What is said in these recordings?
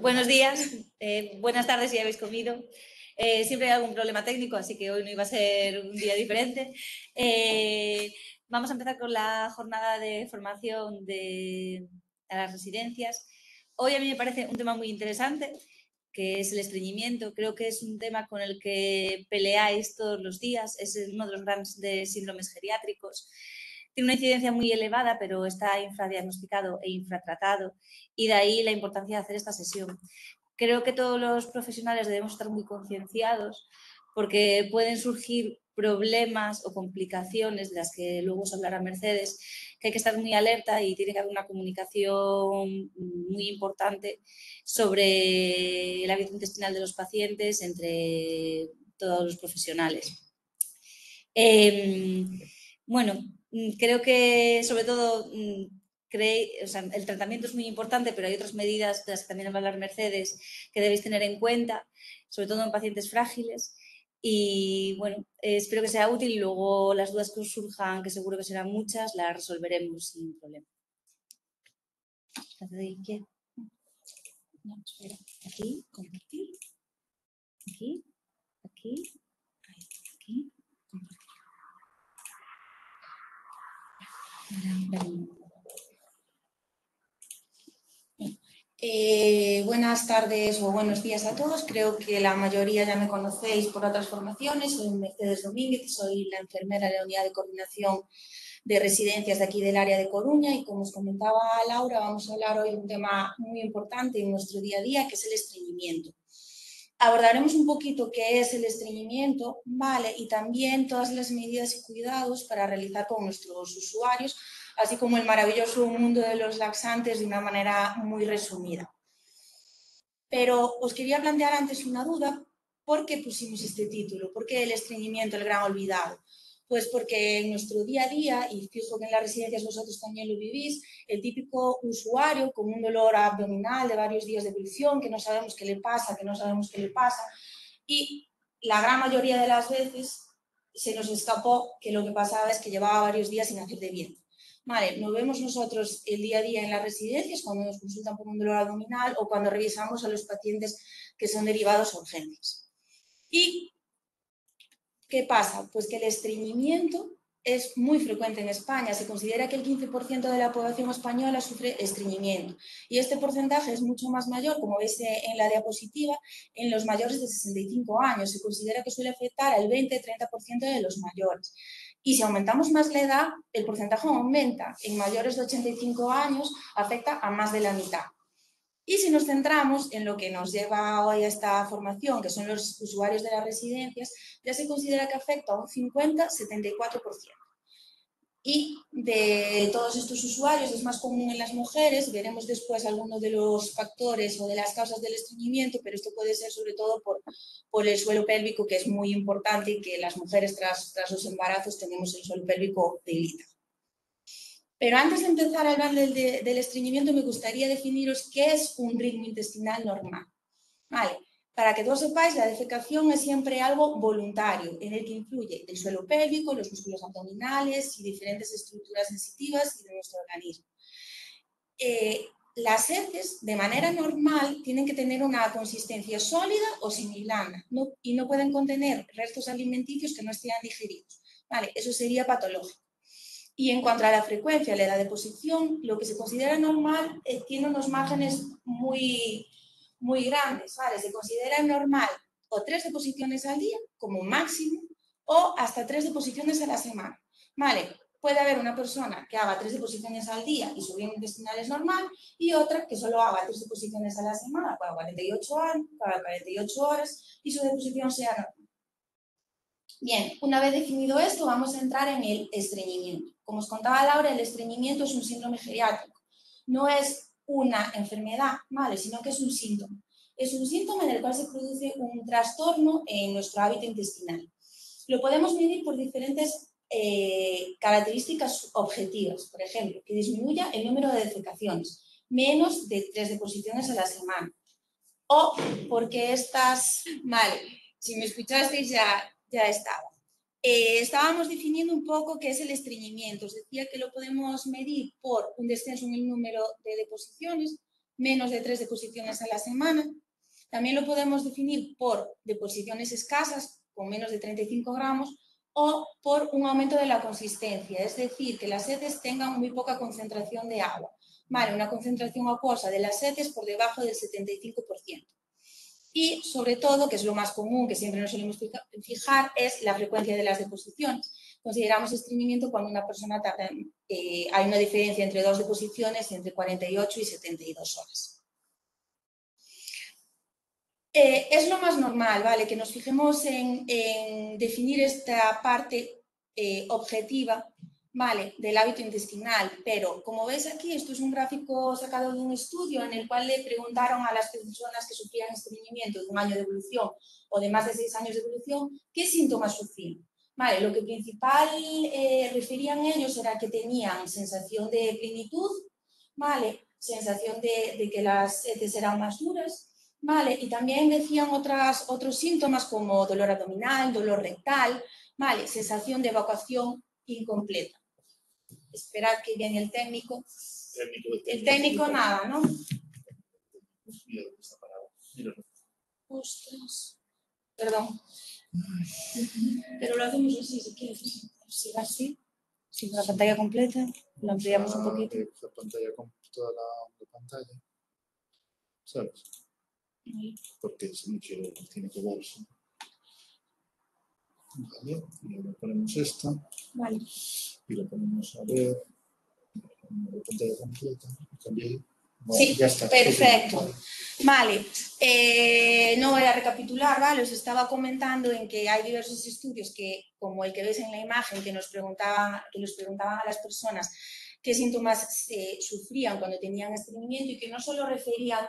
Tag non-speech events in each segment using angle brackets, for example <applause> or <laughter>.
Buenos días, eh, buenas tardes si habéis comido. Eh, siempre hay algún problema técnico, así que hoy no iba a ser un día diferente. Eh, vamos a empezar con la jornada de formación de las residencias. Hoy a mí me parece un tema muy interesante, que es el estreñimiento. Creo que es un tema con el que peleáis todos los días. Es uno de los grandes síndromes geriátricos tiene una incidencia muy elevada, pero está infradiagnosticado e infratratado, y de ahí la importancia de hacer esta sesión. Creo que todos los profesionales debemos estar muy concienciados porque pueden surgir problemas o complicaciones de las que luego os hablará Mercedes, que hay que estar muy alerta y tiene que haber una comunicación muy importante sobre el hábito intestinal de los pacientes entre todos los profesionales. Em, bueno, creo que sobre todo mm, el tratamiento es muy importante, pero hay otras medidas de las que también va a hablar Mercedes que debéis tener en cuenta, sobre todo en pacientes frágiles. Y bueno, espero que sea útil y luego las dudas que os surjan, que seguro que serán muchas, las resolveremos sin problema. Aquí, compartir. Aquí, aquí, aquí, Eh, buenas tardes o buenos días a todos. Creo que la mayoría ya me conocéis por otras formaciones. Soy Mercedes Domínguez, soy la enfermera de la unidad de coordinación de residencias de aquí del área de Coruña y como os comentaba Laura, vamos a hablar hoy de un tema muy importante en nuestro día a día, que es el estreñimiento abordaremos un poquito qué es el estreñimiento, ¿vale? Y también todas las medidas y cuidados para realizar con nuestros usuarios, así como el maravilloso mundo de los laxantes de una manera muy resumida. Pero os quería plantear antes una duda, ¿por qué pusimos este título? ¿Por qué el estreñimiento, el gran olvidado? Pues porque en nuestro día a día, y fijo que en las residencias vosotros también lo vivís, el típico usuario con un dolor abdominal de varios días de evolución, que no sabemos qué le pasa, que no sabemos qué le pasa, y la gran mayoría de las veces se nos escapó que lo que pasaba es que llevaba varios días sin hacer de bien. Vale, nos vemos nosotros el día a día en las residencias cuando nos consultan por un dolor abdominal o cuando revisamos a los pacientes que son derivados a urgencias. Y ¿Qué pasa? Pues que el estreñimiento es muy frecuente en España. Se considera que el 15% de la población española sufre estreñimiento. Y este porcentaje es mucho más mayor, como veis en la diapositiva, en los mayores de 65 años. Se considera que suele afectar al 20-30% de los mayores. Y si aumentamos más la edad, el porcentaje aumenta. En mayores de 85 años afecta a más de la mitad. Y si nos centramos en lo que nos lleva hoy a esta formación, que son los usuarios de las residencias, ya se considera que afecta a un 50-74%. Y de todos estos usuarios es más común en las mujeres, veremos después algunos de los factores o de las causas del estreñimiento, pero esto puede ser sobre todo por, por el suelo pélvico, que es muy importante y que las mujeres tras, tras los embarazos tenemos el suelo pélvico debilitado. Pero antes de empezar a hablar del, del, estreñimiento, me gustaría definiros qué es un ritmo intestinal normal. Vale, para que todos sepáis, la defecación es siempre algo voluntario, en el que influye el suelo pélvico, los músculos abdominales y diferentes estructuras sensitivas de nuestro organismo. Eh, las heces, de manera normal, tienen que tener una consistencia sólida o similar y no pueden contener restos alimenticios que no estén digeridos. Vale, eso sería patológico. Y en cuanto a la frecuencia, la edad de posición, lo que se considera normal eh, tiene unos márgenes muy, muy grandes, ¿vale? Se considera normal o tres deposiciones al día como máximo o hasta tres deposiciones a la semana, ¿vale? Puede haber una persona que haga tres deposiciones al día y su bien intestinal es normal y otra que solo haga tres deposiciones a la semana cada 48, años, cada 48 horas y su deposición sea normal. Bien, una vez definido esto, vamos a entrar en el estreñimiento. Como os contaba Laura, el estreñimiento es un síndrome geriátrico. No es una enfermedad, ¿vale? sino que es un síntoma. Es un síntoma en el cual se produce un trastorno en nuestro hábito intestinal. Lo podemos medir por diferentes eh, características objetivas. Por ejemplo, que disminuya el número de defecaciones, menos de tres deposiciones a la semana. O porque estás mal. Si me escuchasteis ya ya estaba. Eh, estábamos definiendo un poco qué es el estreñimiento. Os decía que lo podemos medir por un descenso en el número de deposiciones, menos de tres deposiciones a la semana. También lo podemos definir por deposiciones escasas, con menos de 35 gramos, o por un aumento de la consistencia, es decir, que las heces tengan muy poca concentración de agua. Vale, una concentración acuosa de las heces por debajo del 75%. Y sobre todo, que es lo más común, que siempre nos solemos fijar, es la frecuencia de las deposiciones. Consideramos estreñimiento cuando una persona tarda, eh, hay una diferencia entre dos deposiciones entre 48 y 72 horas. Eh, es lo más normal, ¿vale? Que nos fijemos en, definir esta parte eh, objetiva, ¿vale? Del hábito intestinal, pero como ves aquí, esto es un gráfico sacado de un estudio en el cual le preguntaron a las personas que sufrían estreñimiento de un año de evolución o de más de seis años de evolución, ¿qué síntomas sufrían? Vale, lo que principal eh, referían ellos era que tenían sensación de plenitud, ¿vale? Sensación de, de que las heces eran más duras, ¿vale? Y también decían otras, otros síntomas como dolor abdominal, dolor rectal, ¿vale? Sensación de evacuación incompleta. Esperad que viene el técnico. El técnico nada, ¿no? Ostras. Perdón. Pero lo hacemos así, si quieres. Si va así, si la pantalla completa, lo ampliamos un poquito. La pantalla con toda la pantalla. ¿Sabes? porque si no quiero, tiene que verse. Vale, y ahora ponemos esta. Vale. Y lo ponemos a ver. La pantalla completa. También. sí, ya está. perfecto. Vale, eh, no voy a recapitular, ¿vale? Os estaba comentando en que hay diversos estudios que, como el que ves en la imagen, que nos preguntaban, que preguntaban a las personas qué síntomas se sufrían cuando tenían estreñimiento y que no solo referían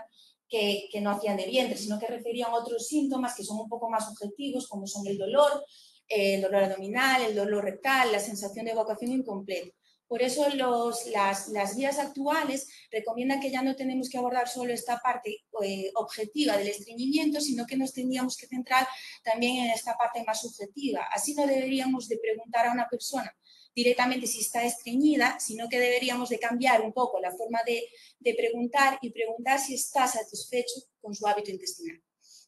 que, no hacían de vientre, sino que referían otros síntomas que son un poco más objetivos, como son el dolor, el dolor abdominal, el dolor rectal, la sensación de evacuación incompleta. Por eso las, las, guías actuales recomiendan que ya no tenemos que abordar solo esta parte eh, objetiva del estreñimiento, sino que nos tendríamos que centrar también en esta parte más subjetiva. Así no deberíamos de preguntar a una persona directamente si está estreñida, sino que deberíamos de cambiar un poco la forma de, preguntar y preguntar si está satisfecho con su hábito intestinal.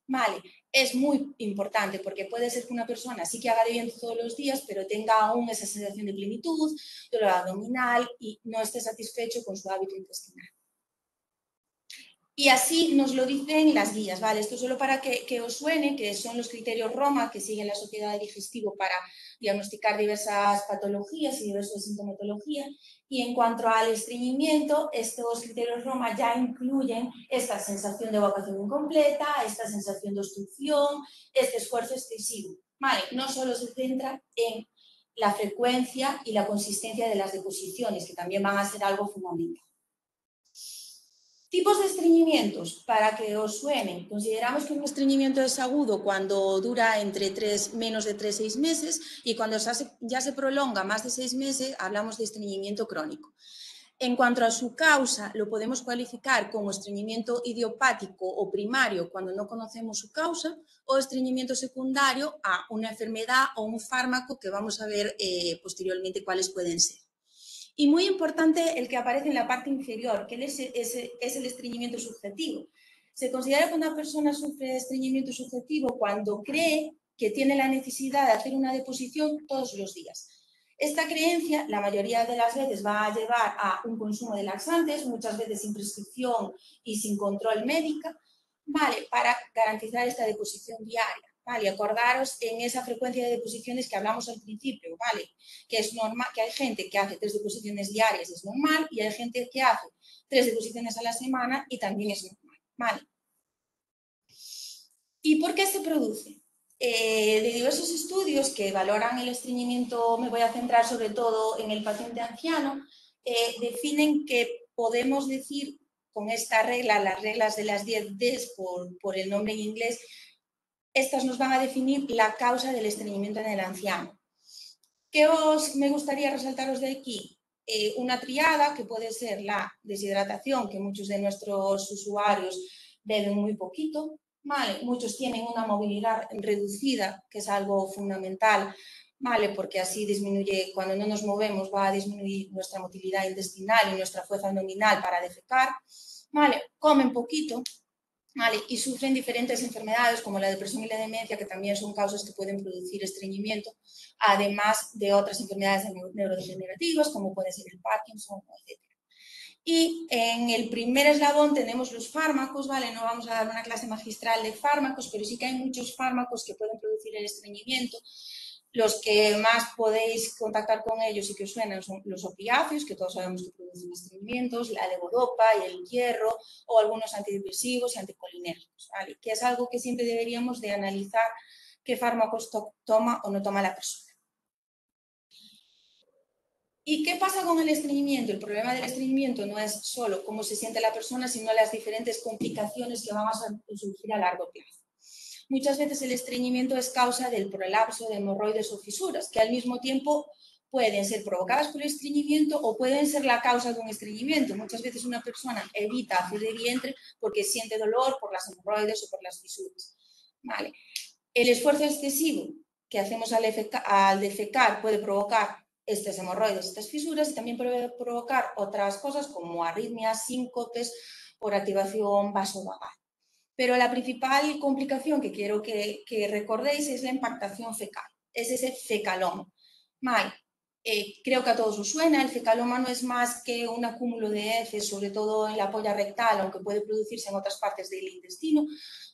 Vale, es muy importante porque puede ser que una persona sí que haga de bien todos los días, pero tenga aún esa sensación de plenitud, dolor abdominal y no esté satisfecho con su hábito intestinal. Y así nos lo dicen las guías, ¿vale? Esto solo para que, que, os suene, que son los criterios Roma que siguen la Sociedad de Digestivo para diagnosticar diversas patologías y diversas sintomatologías. Y en cuanto al estreñimiento, estos criterios Roma ya incluyen esta sensación de evacuación incompleta, esta sensación de obstrucción, este esfuerzo excesivo. ¿Vale? No solo se centra en la frecuencia y la consistencia de las deposiciones, que también van a ser algo fundamental. Tipos de estreñimientos, para que os suenen. Consideramos que un estreñimiento es agudo cuando dura entre tres, menos de 3-6 meses y cuando ya se prolonga más de 6 meses hablamos de estreñimiento crónico. En cuanto a su causa, lo podemos cualificar como estreñimiento idiopático o primario cuando no conocemos su causa o estreñimiento secundario a una enfermedad o un fármaco que vamos a ver eh, posteriormente cuáles pueden ser. Y muy importante el que aparece en la parte inferior, que es, el estreñimiento subjetivo. Se considera que una persona sufre estreñimiento subjetivo cuando cree que tiene la necesidad de hacer una deposición todos los días. Esta creencia, la mayoría de las veces, va a llevar a un consumo de laxantes, muchas veces sin prescripción y sin control médica, ¿vale? para garantizar esta deposición diaria. ¿Vale? Acordaros en esa frecuencia de deposiciones que hablamos al principio, ¿vale? Que es normal, que hay gente que hace tres deposiciones diarias, es normal, y hay gente que hace tres deposiciones a la semana y también es normal, ¿vale? ¿Y por qué se produce? Eh, de diversos estudios que valoran el estreñimiento, me voy a centrar sobre todo en el paciente anciano, eh, definen que podemos decir con esta regla, las reglas de las 10 Ds por, por el nombre en inglés, estas nos van a definir la causa del estreñimiento en el anciano. ¿Qué os me gustaría resaltaros de aquí? Eh, una triada que puede ser la deshidratación, que muchos de nuestros usuarios beben muy poquito, ¿vale? muchos tienen una movilidad reducida, que es algo fundamental, ¿vale? porque así disminuye, cuando no nos movemos va a disminuir nuestra motilidad intestinal y nuestra fuerza abdominal para defecar, ¿vale? Comen poquito, Y sufren diferentes enfermedades como la depresión y la demencia, que también son causas que pueden producir estreñimiento, además de otras enfermedades neurodegenerativas, como puede ser el Parkinson, etc. Y en el primer eslabón tenemos los fármacos, ¿vale? No vamos a dar una clase magistral de fármacos, pero sí que hay muchos fármacos que pueden producir el estreñimiento. Los que más podéis contactar con ellos y que os suenan son los opiáceos, que todos sabemos que producen estreñimientos, la levodopa y el hierro, o algunos antidepresivos y anticolinérgicos. Que es algo que siempre deberíamos de analizar qué fármacos toma o no toma la persona. ¿Y qué pasa con el estreñimiento? El problema del estreñimiento no es solo cómo se siente la persona, sino las diferentes complicaciones que vamos a surgir a largo plazo. Muchas veces el estreñimiento es causa del prolapso de hemorroides o fisuras, que al mismo tiempo pueden ser provocadas por el estreñimiento o pueden ser la causa de un estreñimiento. Muchas veces una persona evita hacer de vientre porque siente dolor por las hemorroides o por las fisuras. El esfuerzo excesivo que hacemos al, al defecar puede provocar estas hemorroides, estas fisuras, y también puede provocar otras cosas como arritmias, síncopes por activación vasovagal. Pero la principal complicación que quiero que, recordéis es la impactación fecal, es ese fecaloma. May, eh, creo que a todos os suena, el fecaloma no es más que un acúmulo de heces, sobre todo en la polla rectal, aunque puede producirse en otras partes del intestino.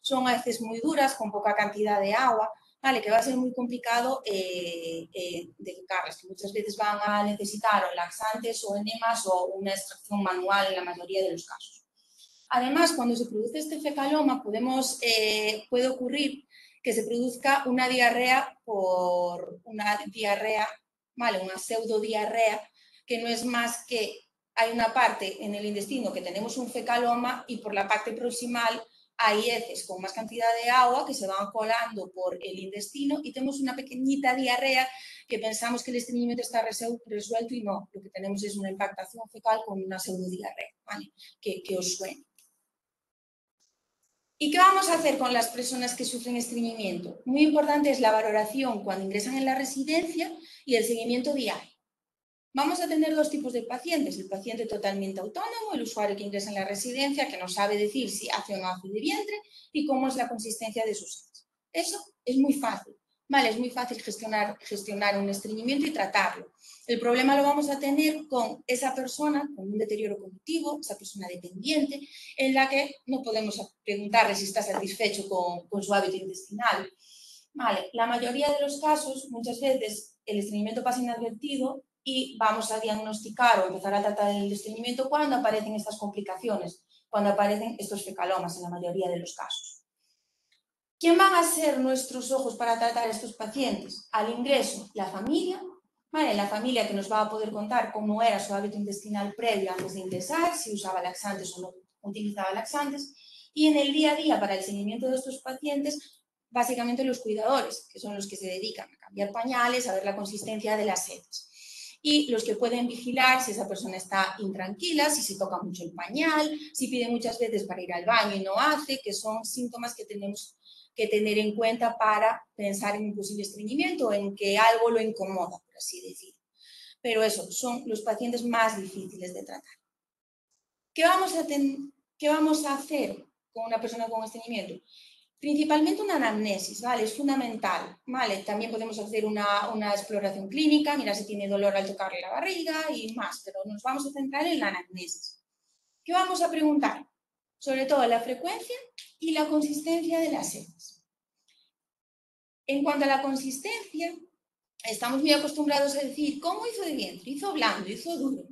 Son heces muy duras, con poca cantidad de agua, ¿vale? que va a ser muy complicado eh, eh, que muchas veces van a necesitar o laxantes o enemas o una extracción manual en la mayoría de los casos. Además, cuando se produce este fecaloma, podemos, eh, puede ocurrir que se produzca una diarrea por una diarrea, ¿vale? una pseudodiarrea, que no es más que hay una parte en el intestino que tenemos un fecaloma y por la parte proximal hay heces con más cantidad de agua que se van colando por el intestino y tenemos una pequeñita diarrea que pensamos que el estreñimiento está resuelto y no, lo que tenemos es una impactación fecal con una pseudodiarrea, ¿vale? que, que os suene. ¿Y qué vamos a hacer con las personas que sufren estreñimiento? Muy importante es la valoración cuando ingresan en la residencia y el seguimiento diario. Vamos a tener dos tipos de pacientes, el paciente totalmente autónomo, el usuario que ingresa en la residencia, que no sabe decir si hace o no hace de vientre y cómo es la consistencia de sus heces. Eso es muy fácil, ¿vale? Es muy fácil gestionar, gestionar un estreñimiento y tratarlo. El problema lo vamos a tener con esa persona con un deterioro cognitivo, esa persona dependiente, en la que no podemos preguntarle si está satisfecho con, con su hábito intestinal. Vale, la mayoría de los casos, muchas veces, el estreñimiento pasa inadvertido y vamos a diagnosticar o empezar a tratar el estreñimiento cuando aparecen estas complicaciones, cuando aparecen estos fecalomas en la mayoría de los casos. ¿Quién van a ser nuestros ojos para tratar a estos pacientes? Al ingreso, la familia, ¿vale? la familia que nos va a poder contar cómo era su hábito intestinal previo antes de ingresar, si usaba laxantes o no utilizaba laxantes, y en el día a día para el seguimiento de estos pacientes, básicamente los cuidadores, que son los que se dedican a cambiar pañales, a ver la consistencia de las setas y los que pueden vigilar si esa persona está intranquila, si se toca mucho el pañal, si pide muchas veces para ir al baño y no hace, que son síntomas que tenemos que tener en cuenta para pensar en un posible estreñimiento, en que algo lo incomoda, por así decirlo. Pero eso, son los pacientes más difíciles de tratar. ¿Qué vamos a, qué vamos a hacer con una persona con estreñimiento? Principalmente una anamnesis, ¿vale? Es fundamental, ¿vale? También podemos hacer una, una, exploración clínica, mira si tiene dolor al tocarle la barriga y más, pero nos vamos a centrar en la anamnesis. ¿Qué vamos a preguntar? Sobre todo la frecuencia y la consistencia de las heces. En cuanto a la consistencia, estamos muy acostumbrados a decir, ¿cómo hizo de vientre? ¿Hizo blando? ¿Hizo duro?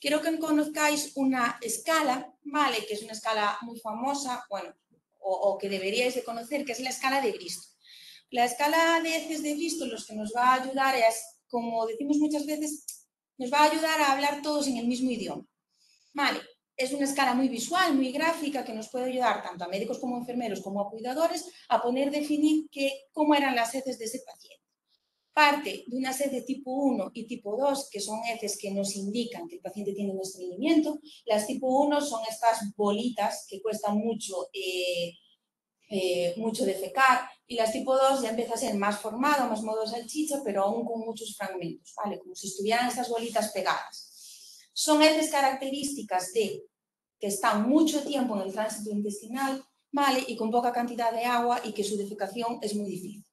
Quiero que conozcáis una escala, ¿vale? Que es una escala muy famosa, bueno, o, que deberíais de conocer, que es la escala de Bristol. La escala de heces de Bristol lo que nos va a ayudar es, como decimos muchas veces, nos va a ayudar a hablar todos en el mismo idioma. Vale, es una escala muy visual, muy gráfica, que nos puede ayudar tanto a médicos como a enfermeros como a cuidadores a poner definir cómo eran las heces de ese paciente parte de una sed de tipo 1 y tipo 2, que son heces que nos indican que el paciente tiene un estreñimiento. Las tipo 1 son estas bolitas que cuestan mucho, eh, eh, mucho defecar y las tipo 2 ya empieza a ser más formado, más modo salchicha, pero aún con muchos fragmentos, ¿vale? Como si estuvieran estas bolitas pegadas. Son heces características de que están mucho tiempo en el tránsito intestinal, ¿vale? Y con poca cantidad de agua y que su defecación es muy difícil.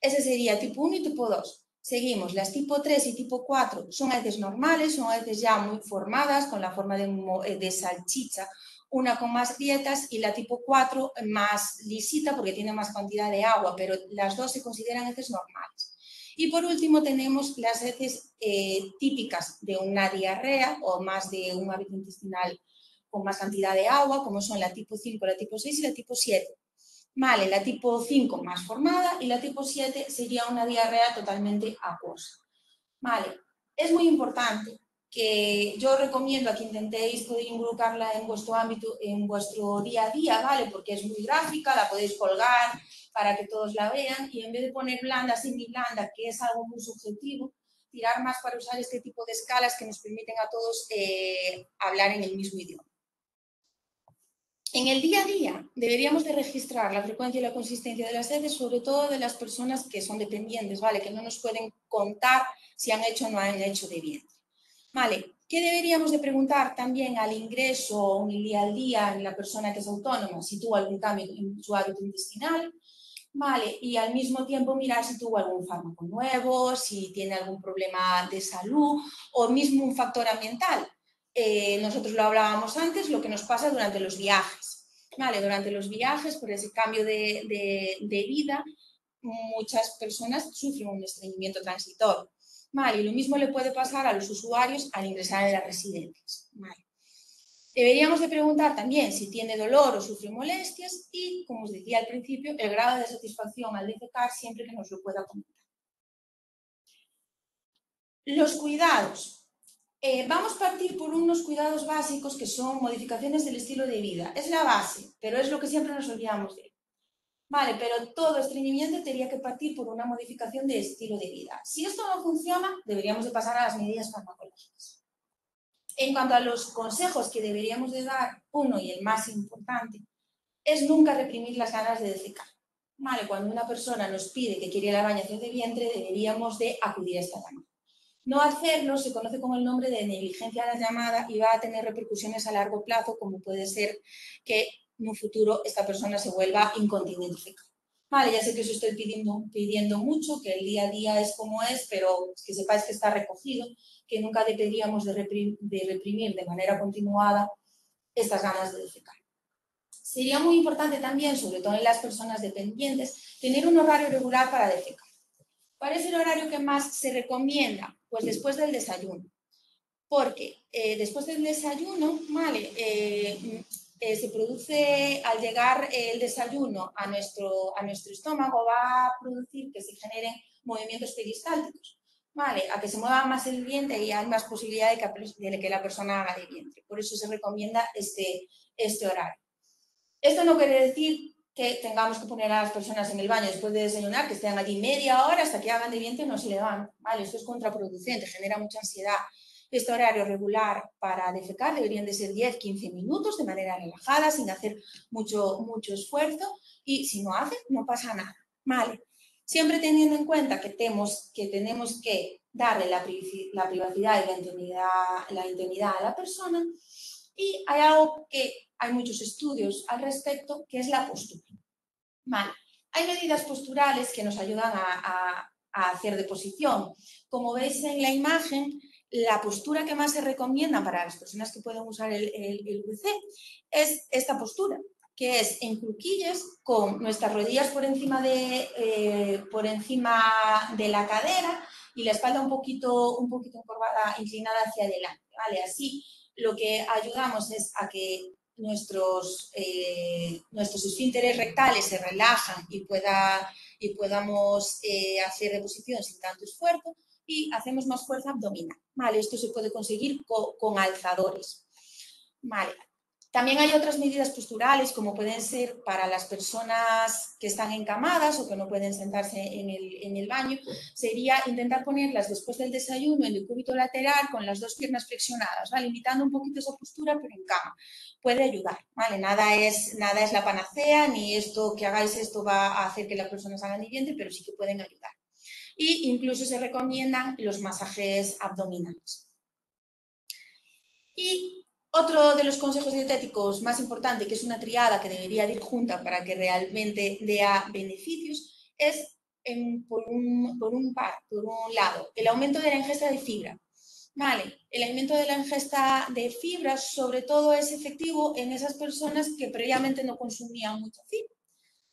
Ese sería tipo 1 y tipo 2. Seguimos, las tipo 3 y tipo 4 son heces normales, son heces ya muy formadas, con la forma de, eh, de salchicha, una con más grietas y la tipo 4 más lisita porque tiene más cantidad de agua, pero las dos se consideran heces normales. Y por último tenemos las heces eh, típicas de una diarrea o más de un hábito intestinal con más cantidad de agua, como son la tipo 5, la tipo 6 y la tipo 7. Vale, la tipo 5 más formada y la tipo 7 sería una diarrea totalmente acuosa. Vale, es muy importante que yo recomiendo a que intentéis involucrarla en vuestro ámbito, en vuestro día a día, ¿vale? Porque es muy gráfica, la podéis colgar para que todos la vean y en vez de poner blanda, blanda, que es algo muy subjetivo, tirar más para usar este tipo de escalas que nos permiten a todos eh, hablar en el mismo idioma. En el día a día deberíamos de registrar la frecuencia y la consistencia de las heces, sobre todo de las personas que son dependientes, ¿vale? Que no nos pueden contar si han hecho o no han hecho de vientre. ¿Vale? ¿Qué deberíamos de preguntar también al ingreso o un día al día en la persona que es autónoma? Si tuvo algún cambio en su hábito intestinal, ¿vale? Y al mismo tiempo mirar si tuvo algún fármaco nuevo, si tiene algún problema de salud o mismo un factor ambiental. Eh, nosotros lo hablábamos antes, lo que nos pasa durante los viajes. ¿vale? Durante los viajes, por ese cambio de, vida, muchas personas sufren un estreñimiento transitorio. Y lo mismo le puede pasar a los usuarios al ingresar en las residencias. Deberíamos de preguntar también si tiene dolor o sufre molestias y, como os decía al principio, el grado de satisfacción al defecar siempre que nos lo pueda comentar. Los cuidados. Eh, vamos a partir por unos cuidados básicos que son modificaciones del estilo de vida. Es la base, pero es lo que siempre nos olvidamos de. Vale, pero todo estreñimiento tendría que partir por una modificación de estilo de vida. Si esto no funciona, deberíamos de pasar a las medidas farmacológicas. En cuanto a los consejos que deberíamos de dar, uno y el más importante, es nunca reprimir las ganas de defecar. Vale, cuando una persona nos pide que quiere la bañación de vientre, deberíamos de acudir a esta llamada. No hacerlo se conoce con el nombre de negligencia de la llamada y va a tener repercusiones a largo plazo, como puede ser que en un futuro esta persona se vuelva incontinente Vale, ya sé que os estoy pidiendo, pidiendo mucho, que el día a día es como es, pero que sepáis que está recogido, que nunca deberíamos de, de reprimir de manera continuada estas ganas de defecar. Sería muy importante también, sobre todo en las personas dependientes, tener un horario regular para defecar. ¿Cuál es el horario que más se recomienda? Pues después del desayuno. Porque eh, después del desayuno, vale, eh, eh, se produce, al llegar el desayuno a nuestro, a nuestro estómago, va a producir que se generen movimientos peristálticos, ¿vale? A que se mueva más el vientre y hay más posibilidad de que, de que la persona haga de vientre. Por eso se recomienda este, este horario. Esto no quiere decir que tengamos que poner a las personas en el baño después de desayunar, que estén allí media hora hasta que hagan de vientre y no se levanten. ¿vale? Esto es contraproducente, genera mucha ansiedad. Este horario regular para defecar deberían de ser 10-15 minutos de manera relajada, sin hacer mucho, mucho esfuerzo y si no hace, no pasa nada. ¿vale? Siempre teniendo en cuenta que tenemos que, tenemos que darle la, privacidad y la intimidad, la intimidad a la persona y hay algo que hay muchos estudios al respecto, que es la postura. Hay medidas posturales que nos ayudan a, hacer deposición. Como veis en la imagen, la postura que más se recomienda para las personas que pueden usar el, el, es esta postura, que es en cruquillas con nuestras rodillas por encima de, eh, por encima de la cadera y la espalda un poquito, un poquito encorvada, inclinada hacia adelante. ¿vale? Así lo que ayudamos es a que nuestros, eh, nuestros esfínteres rectales se relajan y, pueda, y podamos eh, hacer reposición sin tanto esfuerzo y hacemos más fuerza abdominal. ¿vale? Esto se puede conseguir con, alzadores. Vale. También hay otras medidas posturales, como pueden ser para las personas que están encamadas o que no pueden sentarse en el, baño, sería intentar ponerlas después del desayuno en el cúbito lateral con las dos piernas flexionadas, ¿vale? Limitando un poquito esa postura, pero en cama. Puede ayudar, ¿vale? Nada es, nada es la panacea, ni esto que hagáis esto va a hacer que las personas hagan el vientre, pero sí que pueden ayudar. Y incluso se recomiendan los masajes abdominales. Y Otro de los consejos dietéticos más importante, que es una triada que debería ir junta para que realmente dé beneficios, es por un lado el aumento de la ingesta de fibra. Vale, el aumento de la ingesta de fibra sobre todo es efectivo en esas personas que previamente no consumían mucha fibra.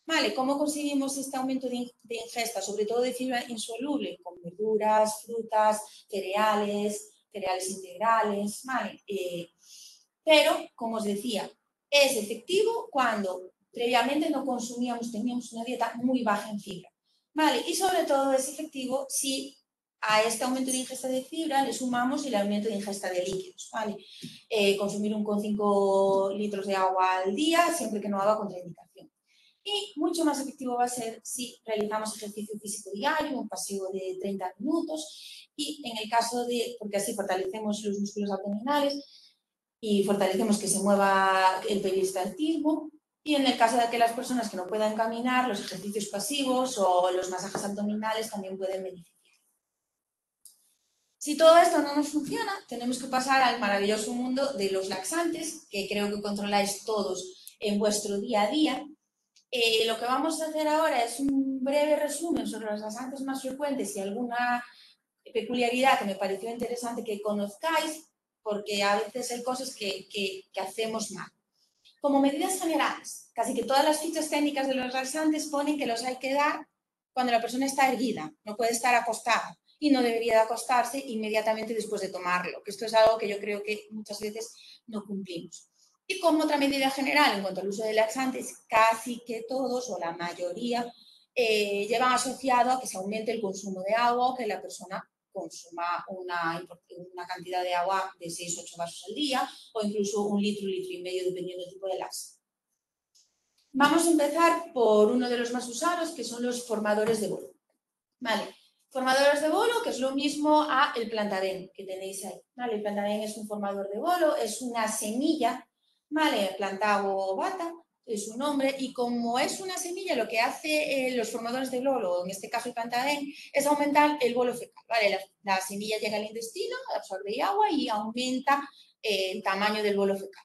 Vale, ¿cómo conseguimos este aumento de, ingesta, sobre todo de fibra insoluble? Con verduras, frutas, cereales, cereales integrales, ¿vale? Eh, pero, como os decía, es efectivo cuando previamente no consumíamos, teníamos una dieta muy baja en fibra. ¿Vale? Y sobre todo es efectivo si a este aumento de ingesta de fibra le sumamos el aumento de ingesta de líquidos, ¿vale? Eh, consumir 1,5 litros de agua al día siempre que no haga contraindicación. Y mucho más efectivo va a ser si realizamos ejercicio físico diario, un paseo de 30 minutos y en el caso de, porque así fortalecemos los músculos abdominales y fortalecemos que se mueva el peristaltismo y en el caso de aquellas personas que no puedan caminar, los ejercicios pasivos o los masajes abdominales también pueden beneficiar. Si todo esto no nos funciona, tenemos que pasar al maravilloso mundo de los laxantes, que creo que controláis todos en vuestro día a día. Eh, lo que vamos a hacer ahora es un breve resumen sobre los laxantes más frecuentes y alguna peculiaridad que me pareció interesante que conozcáis, porque a veces hay cosas que, hacemos mal. Como medidas generales, casi que todas las fichas técnicas de los laxantes ponen que los hay que dar cuando la persona está erguida, no puede estar acostada y no debería de acostarse inmediatamente después de tomarlo, que esto es algo que yo creo que muchas veces no cumplimos. Y como otra medida general en cuanto al uso de laxantes, casi que todos o la mayoría eh, llevan asociado a que se aumente el consumo de agua que la persona consuma una, cantidad de agua de 6-8 vasos al día o incluso un litro, litro y medio dependiendo del tipo de laxante. Vamos a empezar por uno de los más usados, que son los formadores de bolo. Vale. Formadores de bolo, que es lo mismo a el plantadén que tenéis ahí. ¿vale? El plantadén es un formador de bolo, es una semilla, ¿vale? Plantago bata, es su nombre, y como es una semilla, lo que hace eh, los formadores de bolo, en este caso el plantadén, es aumentar el bolo fecal, ¿vale? La, semilla llega al intestino, absorbe agua y aumenta eh, el tamaño del bolo fecal.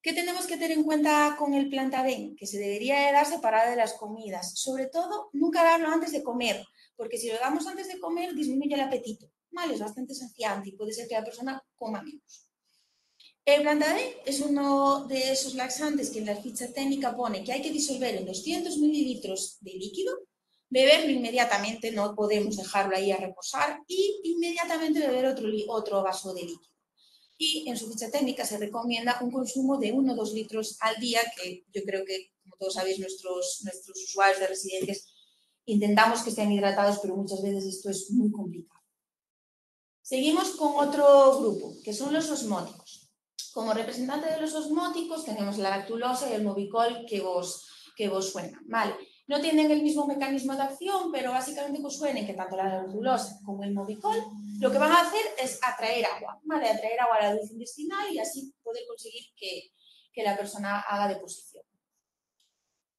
¿Qué tenemos que tener en cuenta con el plantadén? Que se debería de dar separado de las comidas. Sobre todo, nunca darlo antes de comer, porque si lo damos antes de comer, disminuye el apetito. ¿vale? Es bastante saciante y puede ser que la persona coma menos. El plantadén es uno de esos laxantes que en la ficha técnica pone que hay que disolver en 200 mililitros de líquido, beberlo inmediatamente, no podemos dejarlo ahí a reposar, y inmediatamente beber otro, otro vaso de líquido. Y en su ficha técnica se recomienda un consumo de 1 o 2 litros al día, que yo creo que, como todos sabéis, nuestros, nuestros usuarios de residencias intentamos que estén hidratados, pero muchas veces esto es muy complicado. Seguimos con otro grupo, que son los osmóticos. Como representante de los osmóticos tenemos la lactulosa y el movicol que vos, que vos suenan. Vale. No tienen el mismo mecanismo de acción, pero básicamente que suenen que tanto la lactulosa como el movicol lo que van a hacer es atraer agua. Atraer agua a la dulce intestinal y así poder conseguir que, que la persona haga deposición.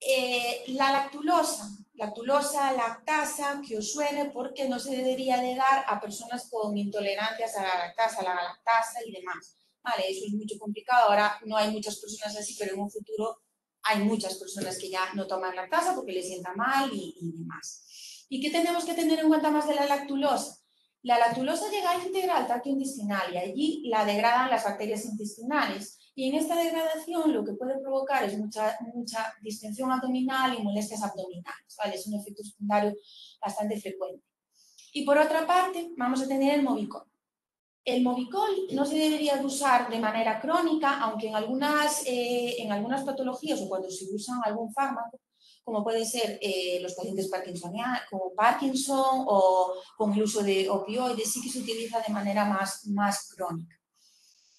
Eh, la lactulosa, lactulosa, lactasa, que os suene porque no se debería de dar a personas con intolerancias a la lactasa, a la galactasa y demás. Eso es mucho complicado. Ahora no hay muchas personas así, pero en un futuro hay muchas personas que ya no toman lactasa porque les sienta mal y, demás. ¿Y qué tenemos que tener en cuenta más de la lactulosa? La lactulosa llega a integrar al tracto intestinal y allí la degradan las bacterias intestinales. Y en esta degradación lo que puede provocar es mucha, mucha distensión abdominal y molestias abdominales. ¿vale? Es un efecto secundario bastante frecuente. Y por otra parte, vamos a tener el movicol. El Movicol no se debería usar de manera crónica, aunque en algunas, eh, en algunas patologías o cuando se usa algún fármaco, como puede ser eh, los pacientes como Parkinson o con el uso de opioides, sí que se utiliza de manera más, más crónica.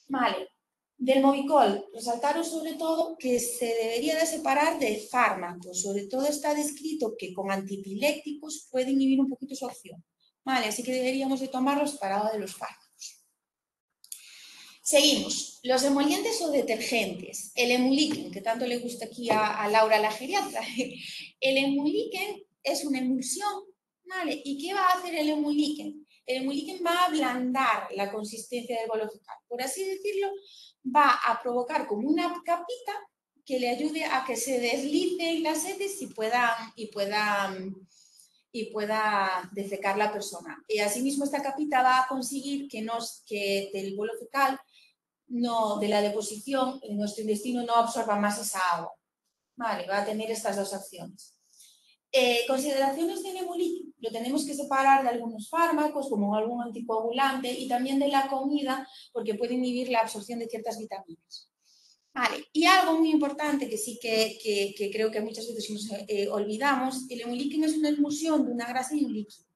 Vale. Del Movicol, resaltaros sobre todo que se debería de separar de fármacos. Sobre todo está descrito que con antipilépticos puede inhibir un poquito su acción. Vale, así que deberíamos de tomarlos separados de los fármacos. Seguimos. Los emolientes o detergentes. El emuliquen, que tanto le gusta aquí a, Laura la geriatra. <laughs> El emuliquen es una emulsión, ¿vale? ¿Y qué va a hacer el emuliquen? El emuliquen va a ablandar la consistencia del bolo fecal. Por así decirlo, va a provocar como una capita que le ayude a que se deslicen las heces y pueda, y pueda, y pueda defecar la persona. Y asimismo esta capita va a conseguir que, nos, que del bolo no, de la deposición, nuestro intestino no absorba más esa agua. Vale, va a tener estas dos acciones. Eh, consideraciones de nebulitis. Lo tenemos que separar de algunos fármacos, como algún anticoagulante, y también de la comida, porque puede inhibir la absorción de ciertas vitaminas. Vale. Y algo muy importante que sí que, que, creo que muchas veces nos eh, olvidamos, el hemolíquido es una emulsión de una grasa y un líquido.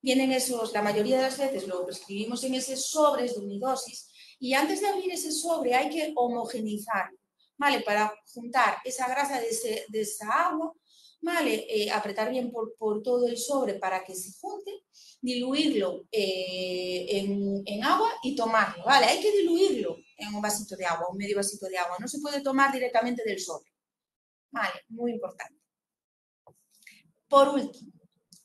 Vienen esos, la mayoría de las veces lo prescribimos en ese sobres de unidosis y antes de abrir ese sobre hay que homogenizar, ¿vale? Para juntar esa grasa de, esa agua ¿vale? Eh, apretar bien por, todo el sobre para que se junte, diluirlo eh, en, agua y tomarlo, ¿vale? Hay que diluirlo en un vasito de agua, un medio vasito de agua, no se puede tomar directamente del sobre, ¿vale? Muy importante. Por último,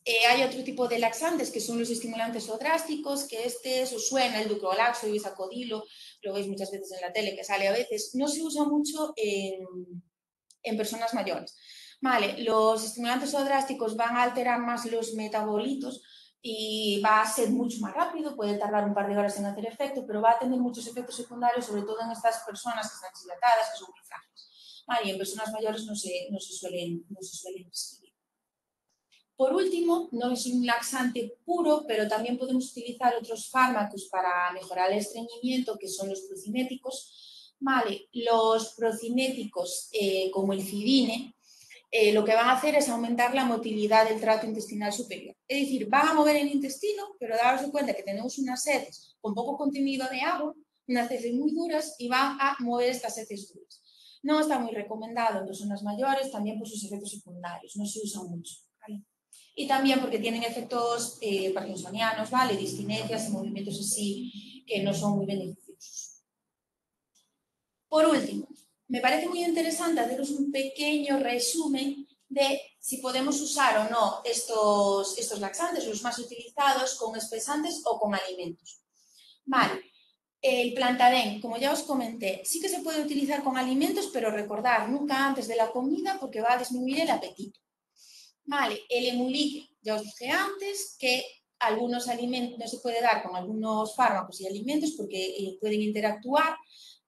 eh, hay otro tipo de laxantes que son los estimulantes o drásticos, que este os suena, el ducrolaxo, el bisacodilo, lo veis muchas veces en la tele, que sale a veces, no se usa mucho en, personas mayores. Vale, los estimulantes odrásticos van a alterar más los metabolitos y va a ser mucho más rápido, puede tardar un par de horas en hacer efecto, pero va a tener muchos efectos secundarios, sobre todo en estas personas que están deshilatadas, que son muy frágiles. Y en personas mayores no se, no se suelen, no se suelen. Por último, no es un laxante puro, pero también podemos utilizar otros fármacos para mejorar el estreñimiento, que son los procinéticos. Vale, los procinéticos, eh, como el cidine, eh, lo que van a hacer es aumentar la motilidad del trato intestinal superior. Es decir, van a mover el intestino, pero daros cuenta que tenemos unas heces con poco contenido de agua, unas heces muy duras y van a mover estas heces duras. No está muy recomendado en personas mayores, también por sus efectos secundarios, no se usa mucho. Y también porque tienen efectos eh, parkinsonianos, ¿vale? y movimientos así que no son muy beneficiosos. Por último, me parece muy interesante haceros un pequeño resumen de si podemos usar o no estos, estos laxantes, los más utilizados, con espesantes o con alimentos. Vale, el plantadén, como ya os comenté, sí que se puede utilizar con alimentos, pero recordar, nunca antes de la comida porque va a disminuir el apetito. Vale, el emulique, ya os dije antes que algunos alimentos no se puede dar con algunos fármacos y alimentos porque eh, pueden interactuar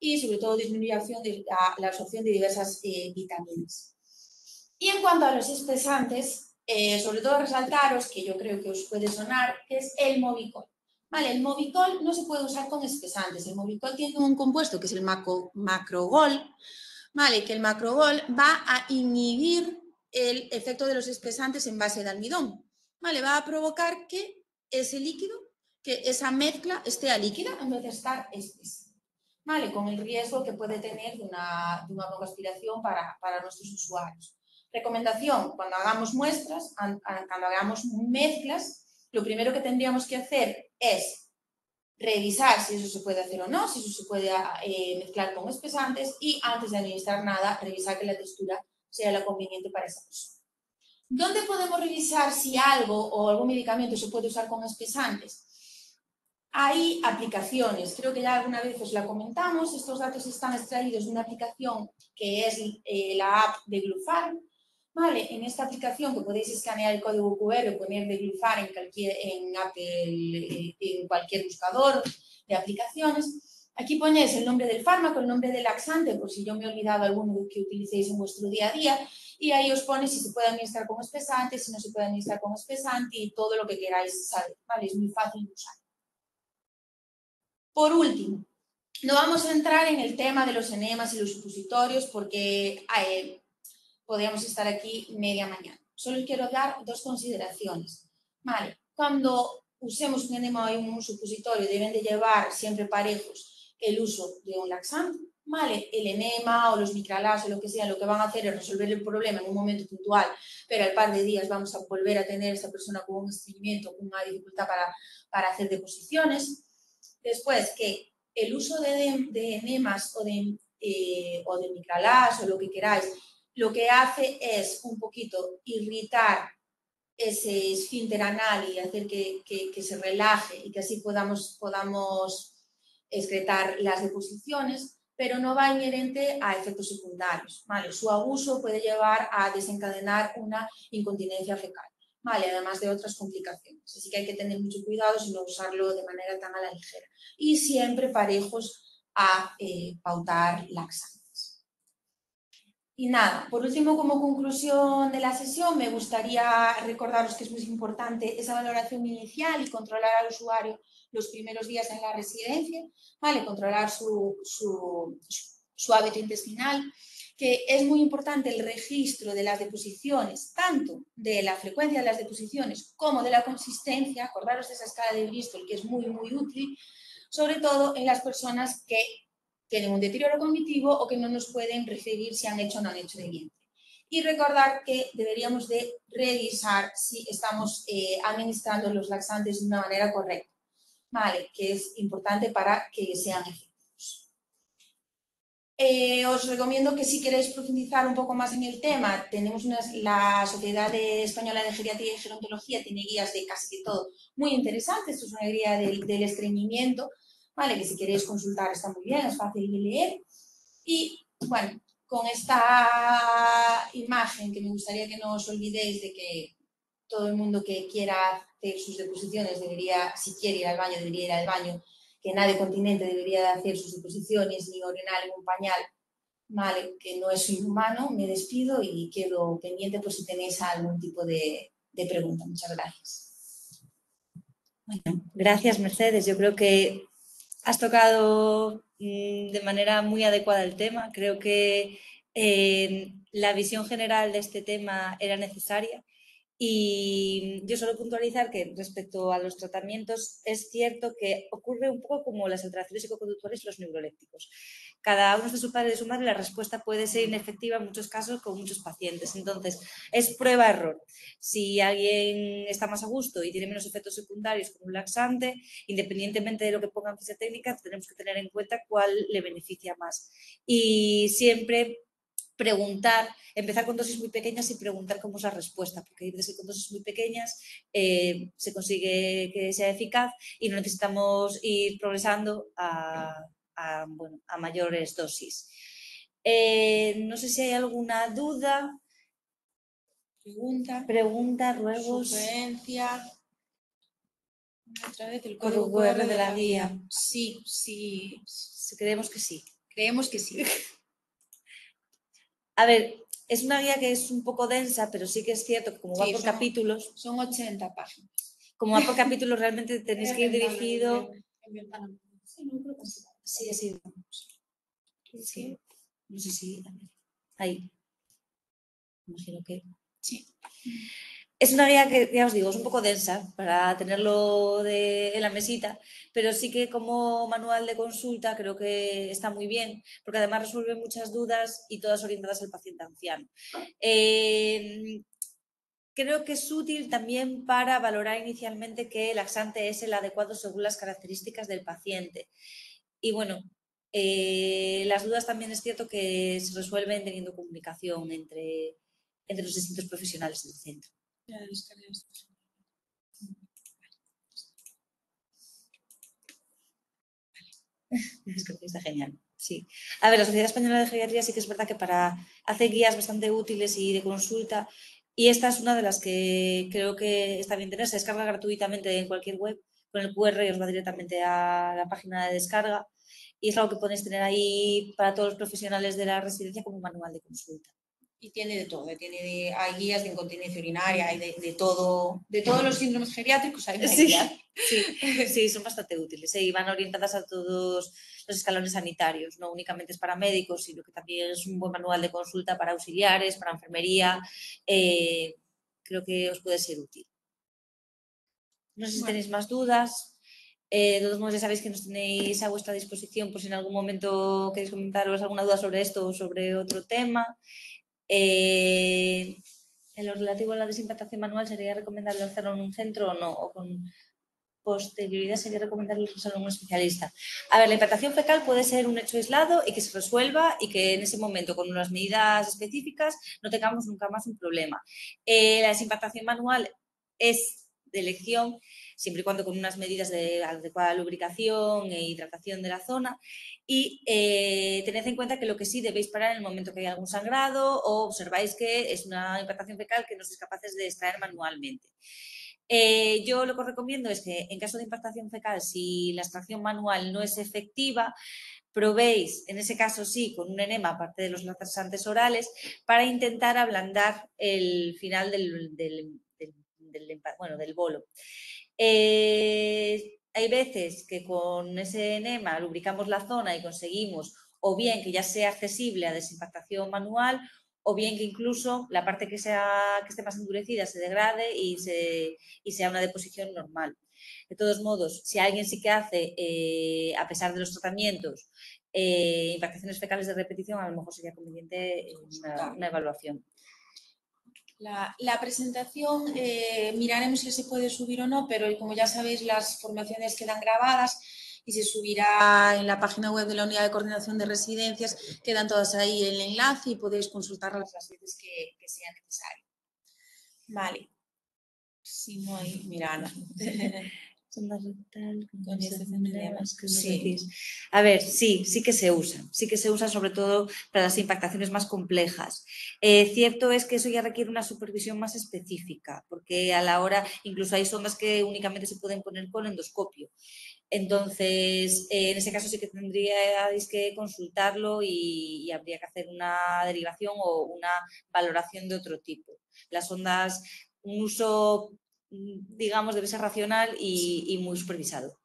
y sobre todo disminuye la, absorción de diversas eh, vitaminas. Y en cuanto a los espesantes, eh, sobre todo resaltaros, que yo creo que os puede sonar, que es el Movicol. Vale, el Movicol no se puede usar con espesantes. El Movicol tiene un compuesto que es el macro, macrogol, vale, que el macrogol va a inhibir el efecto de los espesantes en base de almidón. Vale, va a provocar que ese líquido, que esa mezcla esté líquida en vez de estar espesa. ¿vale? con el riesgo que puede tener de una, de una aspiración para, para, nuestros usuarios. Recomendación, cuando hagamos muestras, cuando hagamos mezclas, lo primero que tendríamos que hacer es revisar si eso se puede hacer o no, si eso se puede eh, mezclar con espesantes y antes de administrar nada, revisar que la textura sea la conveniente para esa persona. ¿Dónde podemos revisar si algo o algún medicamento se puede usar con espesantes? Hay aplicaciones, creo que ya alguna vez os la comentamos, estos datos están extraídos de una aplicación que es eh, la app de Glufarm. Vale, en esta aplicación que podéis escanear el código QR o poner de en cualquier, en eh, en cualquier buscador de aplicaciones, aquí ponéis el nombre del fármaco, el nombre del laxante, por si yo me he olvidado alguno que utilicéis en vuestro día a día, y ahí os pone si se puede administrar como espesante, si no se puede administrar como espesante y todo lo que queráis saber. Vale, es muy fácil de usar. Por último, no vamos a entrar en el tema de los enemas y los supositorios porque eh, podríamos estar aquí media mañana. Solo quiero dar dos consideraciones. Vale, cuando usemos un enema o un supositorio deben de llevar siempre parejos el uso de un laxante. Vale, el enema o los micralas o lo que sea, lo que van a hacer es resolver el problema en un momento puntual, pero al par de días vamos a volver a tener a esta persona con un estreñimiento, con una dificultad para, para hacer deposiciones. Después, que el uso de, enemas o de, eh, o de micralás o lo que queráis, lo que hace es un poquito irritar ese esfínter anal y hacer que, se relaje y que así podamos, podamos excretar las deposiciones. pero no va inherente a efectos secundarios. ¿vale? Su abuso puede llevar a desencadenar una incontinencia fecal, ¿vale? además de otras complicaciones. Así que hay que tener mucho cuidado y no usarlo de manera tan a la ligera. Y siempre parejos a eh, pautar laxantes. Y nada, por último, como conclusión de la sesión, me gustaría recordaros que es muy importante esa valoración inicial y controlar al usuario los primeros días en la residencia, ¿vale? controlar su, su, hábito intestinal, que es muy importante el registro de las deposiciones, tanto de la frecuencia de las deposiciones como de la consistencia, acordaros de esa escala de Bristol que es muy, muy útil, sobre todo en las personas que tienen un deterioro cognitivo o que no nos pueden referir si han hecho o no han hecho de vientre. Y recordar que deberíamos de revisar si estamos eh, administrando los laxantes de una manera correcta. ¿Vale? que es importante para que sean efectivos. Eh, os recomiendo que si queréis profundizar un poco más en el tema, tenemos la Sociedad Española de Geriatría y Gerontología, tiene guías de casi todo muy interesantes, esto es una guía del, del estreñimiento, ¿vale? que si queréis consultar está muy bien, es fácil de leer. Y bueno, con esta imagen que me gustaría que no os olvidéis de que todo el mundo que quiera hacer sus deposiciones debería, si quiere ir al baño, debería ir al baño, que nadie continente debería hacer sus deposiciones ni orinar en un pañal, vale, que no es inhumano, me despido y quedo pendiente por si tenéis algún tipo de, de pregunta. Muchas gracias. Gracias Mercedes. Yo creo que has tocado mm, de manera muy adecuada el tema. Creo que eh, la visión general de este tema era necesaria y yo solo puntualizar que respecto a los tratamientos es cierto que ocurre un poco como las alteraciones psicoconductuales y los neurolépticos. Cada uno de su padre y de su madre la respuesta puede ser inefectiva en muchos casos con muchos pacientes. Entonces, es prueba-error. Si alguien está más a gusto y tiene menos efectos secundarios con un laxante, independientemente de lo que ponga en ficha técnica, tenemos que tener en cuenta cuál le beneficia más. Y siempre preguntar, empezar con dosis muy pequeñas y preguntar cómo es la respuesta, porque hay veces que con dosis muy pequeñas eh, se consigue que sea eficaz y no necesitamos ir progresando a, mayores dosis. Eh, no sé si hay alguna duda. Pregunta. Pregunta, ruegos. Sugerencia. Otra vez el código QR de la guía. Sí, sí. Creemos que sí. Creemos que sí. <laughs> A ver, es una guía que es un poco densa, pero sí que es cierto que como va por capítulos... Son 80 páginas. Como va por capítulos, realmente tenéis que ir dirigido... Sí, sí, sí. No sé si... Ahí. Imagino que... Sí. Es una guía que, ya os digo, es un poco densa para tenerlo en la mesita, pero sí que como manual de consulta creo que está muy bien, porque además resuelve muchas dudas y todas orientadas al paciente anciano. Em, creo que es útil también para valorar inicialmente que el laxante es el adecuado según las características del paciente. Y bueno, eh, las dudas también es cierto que se resuelven teniendo comunicación entre, entre los distintos profesionales del centro. Está <laughs> genial. Sí. A ver, la Sociedad Española de Geriatría sí que es verdad que para hacer guías bastante útiles y de consulta, y esta es una de las que creo que está bien tener, se descarga gratuitamente en cualquier web, con el QR y os va directamente a la página de descarga, y es algo que podéis tener ahí para todos los profesionales de la residencia como manual de consulta y tiene de todo, ¿eh? tiene de, hay guías de incontinencia urinaria, hay de, todo, de todos los síndromes geriátricos hay sí, Sí, son bastante útiles ¿eh? y van orientadas a todos los escalones sanitarios, no únicamente es para médicos, sino que también es un buen manual de consulta para auxiliares, para enfermería, eh, creo que os puede ser útil. No sé si tenéis más dudas. de todos modos, ya sabéis que nos tenéis a vuestra disposición por si en algún momento queréis comentaros alguna duda sobre esto o sobre otro tema. Eh, en lo relativo a la desimpactación manual, ¿sería recomendable hacerlo en un centro o no? ¿O con posterioridad sería recomendable hacerlo en un especialista? A ver, la impactación fecal puede ser un hecho aislado y que se resuelva y que en ese momento, con unas medidas específicas, no tengamos nunca más un problema. Eh, la desimpactación manual es de elección, siempre y cuando con unas medidas de adecuada lubricación e hidratación de la zona. Y eh, tened en cuenta que lo que sí debéis parar en el momento que hay algún sangrado o observáis que es una impactación fecal que no sois capaces de extraer manualmente. Eh, yo lo que os recomiendo es que en caso de impactación fecal, si la extracción manual no es efectiva, probéis, en ese caso sí, con un enema, aparte de los laxantes orales, para intentar ablandar el final del, bueno, del bolo. Eh, hay veces que con ese enema lubricamos la zona y conseguimos o bien que ya sea accesible a desimpactación manual o bien que incluso la parte que, sea, que esté más endurecida se degrade y, se, y sea una deposición normal. De todos modos, si alguien sí que hace, eh, a pesar de los tratamientos, eh, impactaciones fecales de repetición, a lo mejor sería conveniente una, evaluación. La, presentación eh, miraremos si se puede subir o no, pero como ya sabéis las formaciones quedan grabadas y se subirá en la página web de la Unidad de Coordinación de Residencias, quedan todas ahí el enlace y podéis consultarlas las veces que, que sea necesario. Vale. Si no hay, <laughs> mira, Sí. A ver, sí, sí que se usa, sí que se usa sobre todo para las impactaciones más complejas. Eh, cierto es que eso ya requiere una supervisión más específica, porque a la hora, incluso hay sondas que únicamente se pueden poner con endoscopio. Entonces, eh, en ese caso sí que tendríais que consultarlo y, habría que hacer una derivación o una valoración de otro tipo. Las ondas, un uso digamos, debe ser racional y, muy supervisado.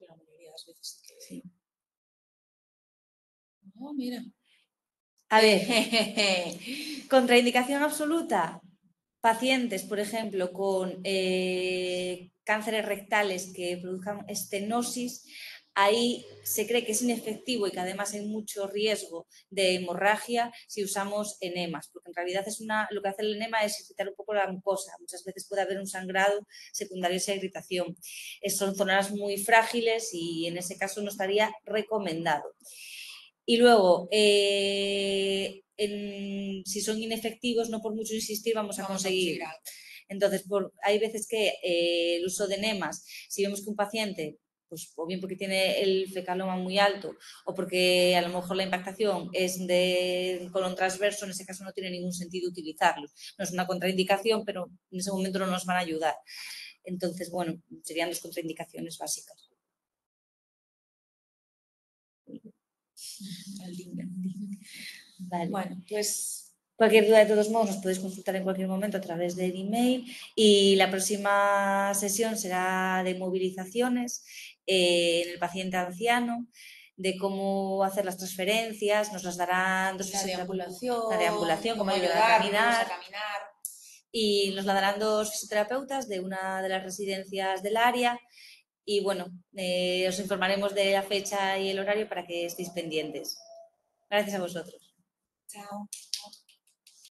La mayoría de las veces sí. Oh, mira. A ver, <laughs> contraindicación absoluta. Pacientes, por ejemplo, con eh, cánceres rectales que produzcan estenosis, ahí se cree que es inefectivo y que además hay mucho riesgo de hemorragia si usamos enemas, porque en realidad es una, lo que hace el enema es irritar un poco la mucosa. Muchas veces puede haber un sangrado secundario a esa irritación. Son zonas muy frágiles y en ese caso no estaría recomendado. Y luego, eh, si son inefectivos, no por mucho insistir, vamos a conseguir. Entonces, hay veces que eh, el uso de enemas, si vemos que un paciente pues o bien porque tiene el fecaloma muy alto o porque a lo mejor la impactación es de colon transverso, en ese caso no tiene ningún sentido utilizarlos. No es una contraindicación, pero en ese momento no nos van a ayudar. Entonces, bueno, serían dos contraindicaciones básicas. Bueno, pues Cualquier duda, de todos modos, nos podéis consultar en cualquier momento a través del email y la próxima sesión será de movilizaciones eh, en el paciente anciano, de cómo hacer las transferencias, nos las darán dos la deambulación, la deambulación, cómo ayudar a caminar, y nos la darán dos fisioterapeutas de una de las residencias del área y bueno, eh, os informaremos de la fecha y el horario para que estéis pendientes. Gracias a vosotros. Chao.